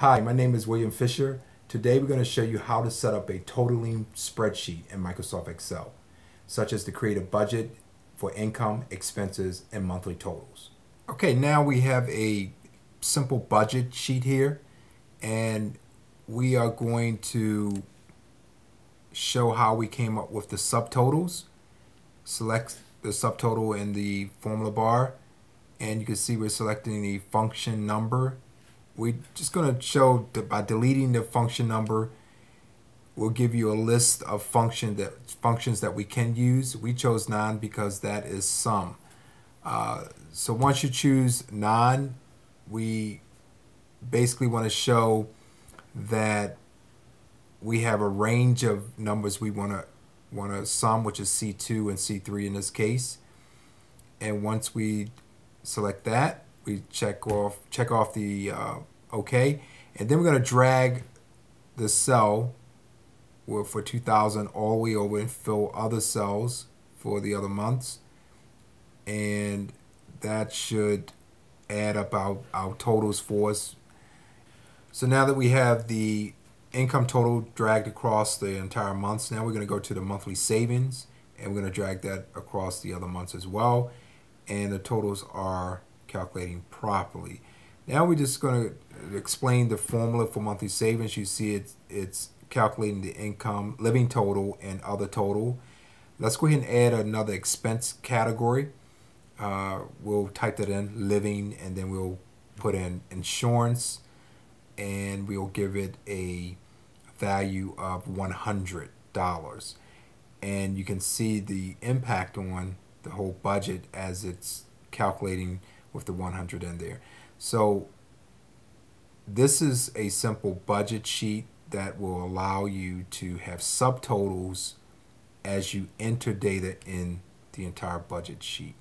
Hi, my name is William Fisher. Today we're going to show you how to set up a totaling spreadsheet in Microsoft Excel, such as to create a budget for income, expenses, and monthly totals. Okay, now we have a simple budget sheet here, and we are going to show how we came up with the subtotals. Select the subtotal in the formula bar and you can see we're selecting the function number. We're just going to show that by deleting the function number we'll give you a list of function that functions that we can use. We chose non because that is sum. Uh, so once you choose non, we basically want to show that we have a range of numbers we want to want to sum, which is C2 and C3 in this case. And once we select that, we check off check off the uh, OK, and then we're going to drag the cell for 2000 all the way over and fill other cells for the other months, and that should add up our, our totals for us. So now that we have the income total dragged across the entire months. Now we're going to go to the monthly savings and we're going to drag that across the other months as well. And the totals are calculating properly. Now we're just going to explain the formula for monthly savings. You see it's, it's calculating the income, living total, and other total. Let's go ahead and add another expense category. Uh, we'll type that in, living, and then we'll put in insurance, and we'll give it a value of $100 and you can see the impact on the whole budget as it's calculating with the 100 in there. So this is a simple budget sheet that will allow you to have subtotals as you enter data in the entire budget sheet